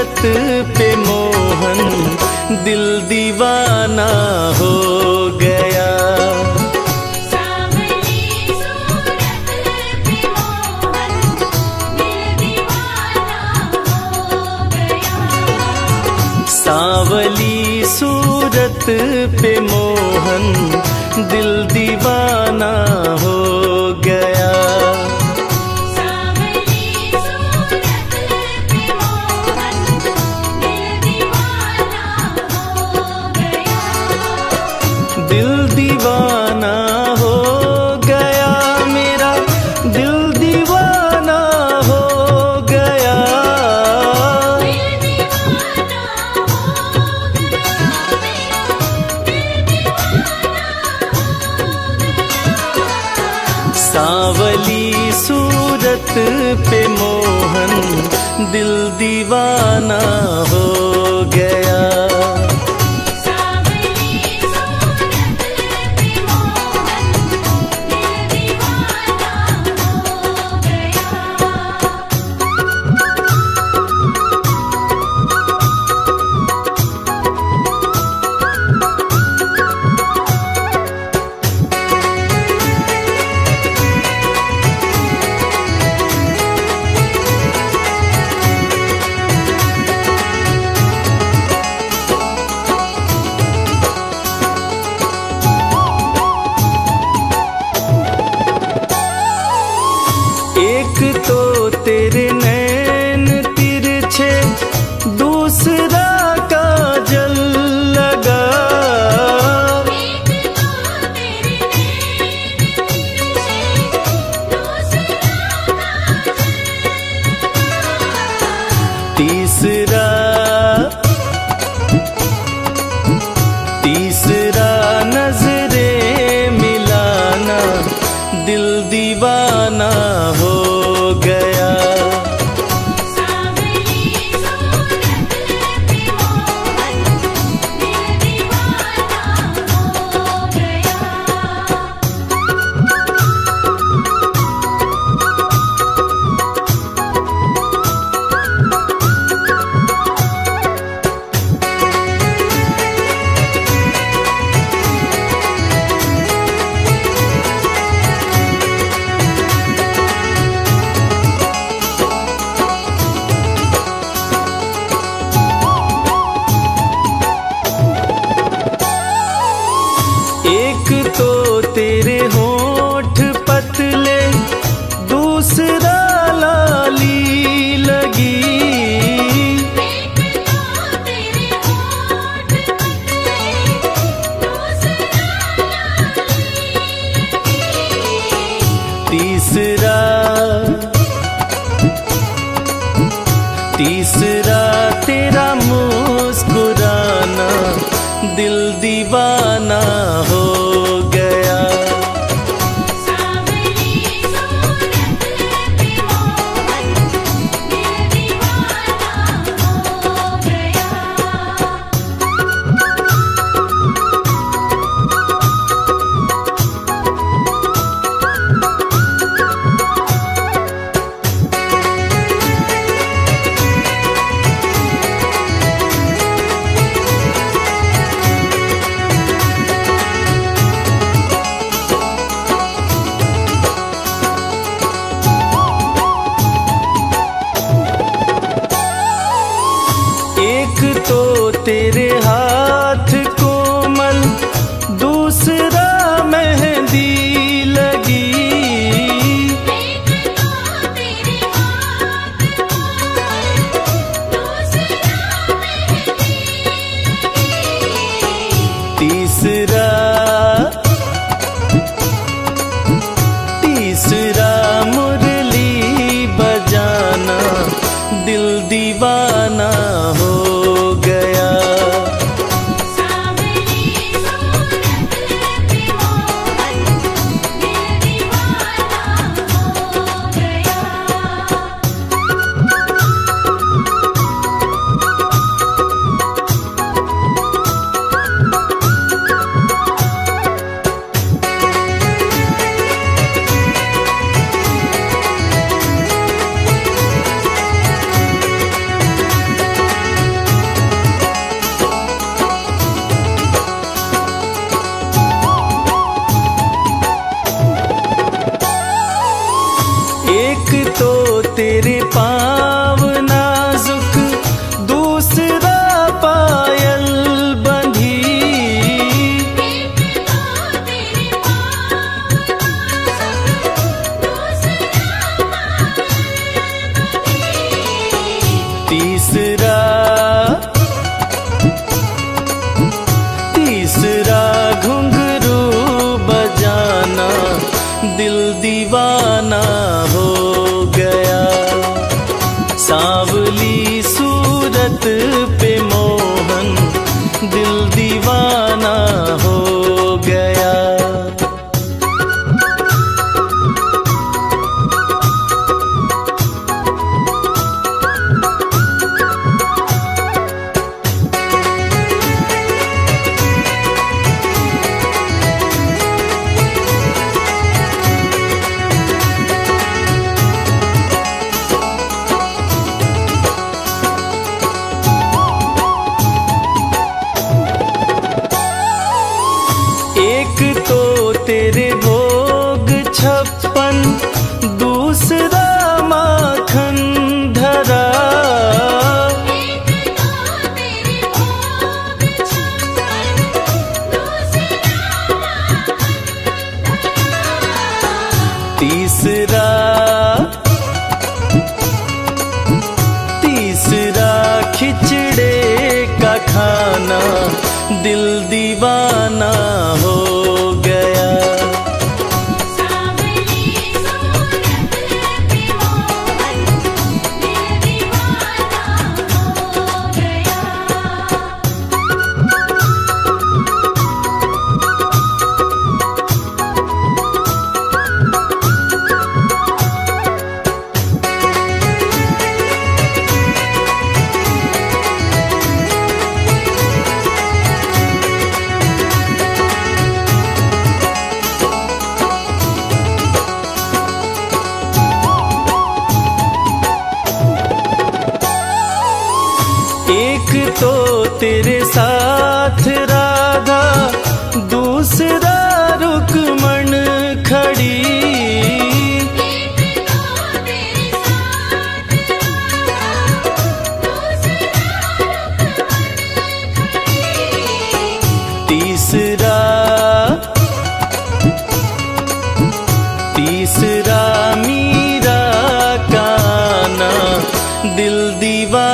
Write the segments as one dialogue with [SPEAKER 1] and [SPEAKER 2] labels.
[SPEAKER 1] जगत पे मोहन दिल दीवाना हो गया।
[SPEAKER 2] सावली सूरत पे मोहन दिल दीवाना हो
[SPEAKER 1] दिल दीवाना हो। तीसरा तेरा मुस्कुराना दिल दीवाना हो।
[SPEAKER 2] दीवाना हो।
[SPEAKER 1] तीसरा तीसरा घुंघरू बजाना दिल दीवाना हो गया। सांवली सूरत पे मोहन दिल छप्पन दूसरा माखन धरा। तीसरा तीसरा खिचड़े का खाना दिल दीवाना
[SPEAKER 2] दिल दीवा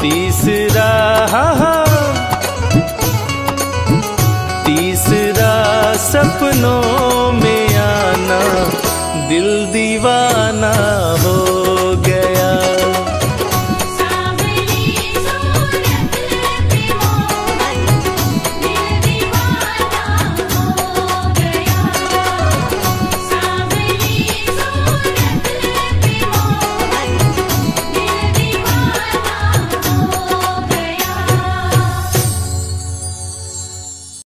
[SPEAKER 1] तीसरा तीसरा सपनों में आना दिल दीवाना।